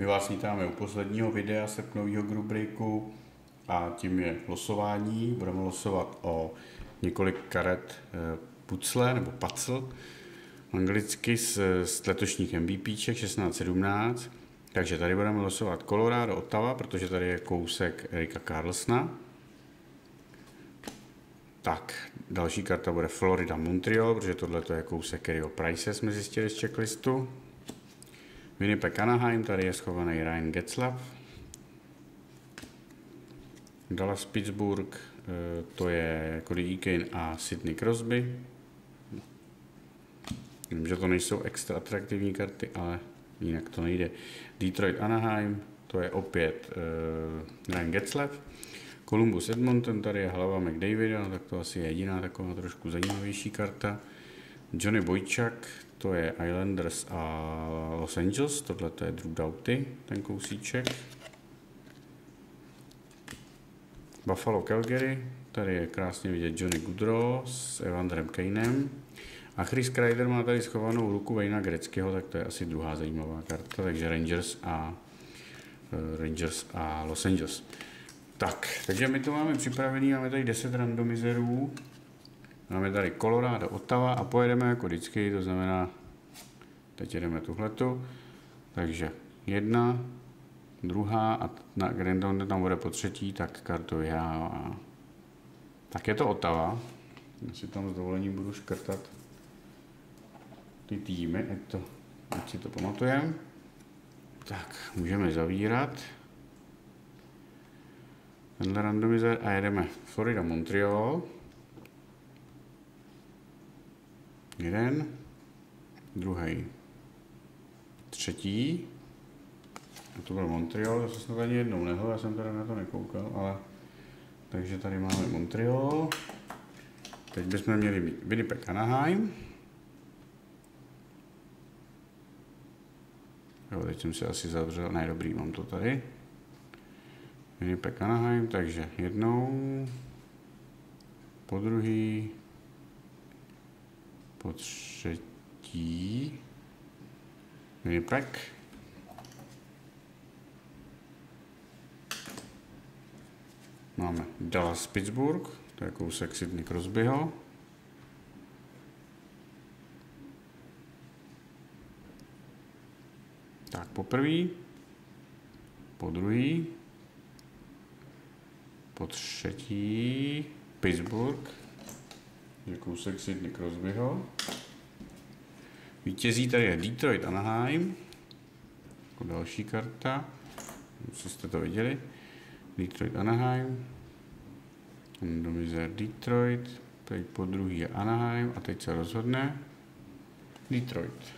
My vás vítáme u posledního videa srpnového grubrejku a tím je losování. Budeme losovat o několik karet eh, pucle nebo pacl, anglicky z, z letošních MVPček 16-17. Takže tady budeme losovat Colorado Ottawa, protože tady je kousek Erika Carlsna. Tak, další karta bude Florida Montreal, protože tohle je kousek Kerryho Price, jsme zjistili z checklistu. Winnipeg Anaheim, tady je schovaný Ryan Getzlav. Dallas Pittsburgh, eh, to je Cody Eakin a Sydney Crosby. Vím, že to nejsou extra atraktivní karty, ale jinak to nejde. Detroit Anaheim, to je opět uh, Ryan Getzlav. Columbus Edmonton, tady je hlava McDavida, no tak to asi je jediná taková trošku zajímavější karta. Johnny Bojčak, to je Islanders a Los Angeles, tohle to je Drew Doughty, ten kousíček. Buffalo Calgary, tady je krásně vidět Johnny Goodrow s Evanderem Kanem. A Chris Kreider má tady schovanou ruku Vejna Greckého, tak to je asi druhá zajímavá karta, takže Rangers a, uh, Rangers a Los Angeles. Tak, takže my to máme připravený, máme tady 10 randomizerů, máme tady Colorado, Ottawa a pojedeme jako vždycky, to znamená, teď jedeme tuhletu, takže jedna, druhá a na Grandon tam bude po třetí, tak kartu já. Tak je to Ottawa, já si tam s dovolením budu škrtat ty týmy, ať, to, ať si to pamatujeme. Tak, můžeme zavírat tenhle randomizer a jedeme Florida Montreal. Jeden, druhý, třetí. A to byl Montreal, to jsem snad ani jednou nehl, já jsem teda na to nekoukal, ale takže tady máme Montreal. Teď bychom měli mít Winnipeg Anaheim. Jo, teď jsem si asi zavřel, ne dobrý, mám to tady. Winnipeg Anaheim, takže jednou, po druhý, po třetí, Winnipeg, Máme Dallas Pittsburgh, to je kousek Sydney Crosbyho. Tak poprvý, po druhý, po třetí Pittsburgh, je kousek Sydney Crosbyho. Vítězí tady je Detroit Anaheim, jako další karta, co jste to viděli. Detroit Anaheim, randomizer Detroit, teď po druhý je Anaheim a teď se rozhodne Detroit.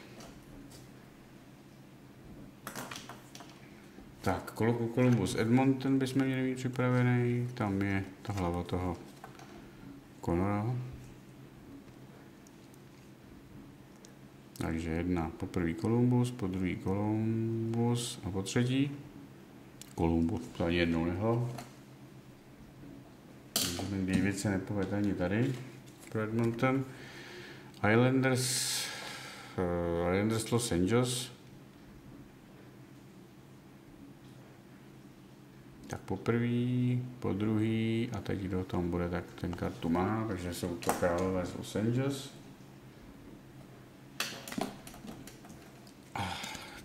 Tak, Columbus Edmonton bychom měli mít připravený, tam je ta hlava toho Conora. Takže jedna po první Columbus, po druhý Columbus a po třetí Columbus, to ani jednou nehlo. Takže ten David se nepovede ani tady pro Edmonton. Islanders, uh, Islanders Los Angeles, tak po prvý, po druhý a teď kdo tam bude, tak ten kartu má, takže jsou to králové z Los Angeles.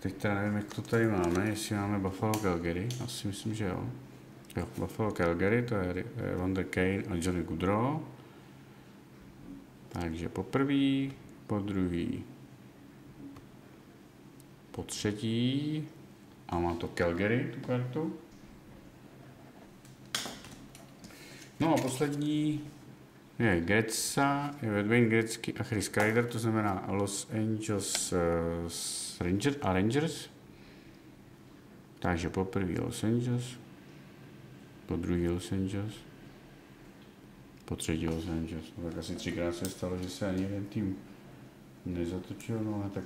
Teď teda nevím, jak to tady máme, jestli máme Buffalo Calgary, asi myslím, že jo. Jo, Buffalo Calgary, to je Evander Kane a Johnny Goodrow. Takže po prvý, po druhý, po třetí a má to Calgary, tu kartu. No a poslední je Getsa, je Dwayne Gretzky a Chris Kreider, to znamená Los Angeles uh, Rangers a Rangers. Takže po první Los Angeles, po druhý Los Angeles, po třetí Los Angeles. No, tak asi třikrát se stalo, že se ani jeden tým nezatočil, no a tak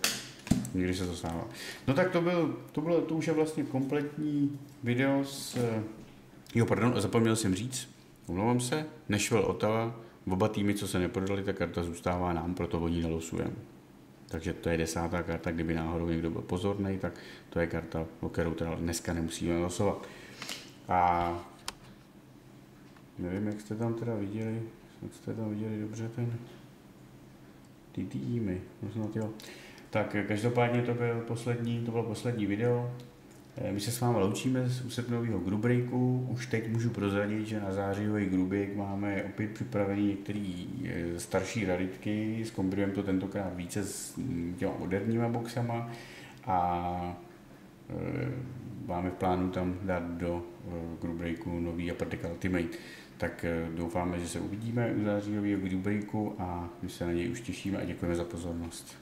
někdy se to stává. No tak to, byl, to bylo, to už je vlastně kompletní video s, jo pardon, zapomněl jsem říct, Omlouvám se, Nashville Ottawa, oba týmy, co se neprodali, ta karta zůstává nám, proto o ní nelosujeme. Takže to je desátá karta, kdyby náhodou někdo byl pozorný, tak to je karta, o kterou teda dneska nemusíme losovat. A nevím, jak jste tam teda viděli, jak jste tam viděli dobře ten ty týmy, možná jo. Tak každopádně to byl poslední, to bylo poslední video. Eh, my se s vámi loučíme z úsepnového grubreaku. Už teď můžu prozradit, že na zářijový grubrik máme opět připravený některé eh, starší raditky. Zkombinujeme to tentokrát více s mm, těma moderníma boxama a eh, máme v plánu tam dát do grubreaku nový Apertek Ultimate. Tak doufáme, že se uvidíme u zářijového grubreaku a my se na něj už těšíme a děkujeme za pozornost.